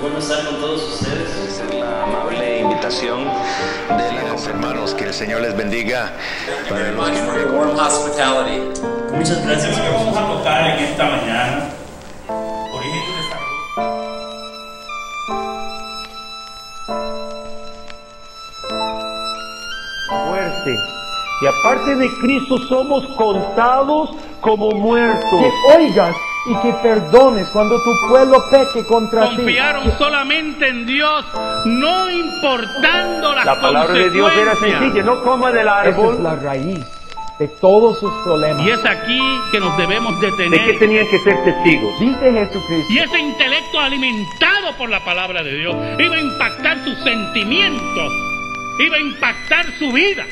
Bueno estar con todos ustedes. Es la amable invitación de Los hermanos, que el Señor les bendiga. Para los que no me warm hospitality. Muchas gracias. que vamos a tocar en esta mañana, origen de esta muerte. Y aparte de Cristo somos contados como muertos. que oigas y que perdones cuando tu pueblo peque contra Confiaron ti. Confiaron solamente en Dios, no importando las La palabra consecuencias. de Dios era sencilla, no coma del árbol. Esa es la raíz de todos sus problemas. Y es aquí que nos debemos detener. ¿De qué tenían que ser testigos? Dice Jesucristo. Y ese intelecto alimentado por la palabra de Dios iba a impactar sus sentimientos, iba a impactar su vida.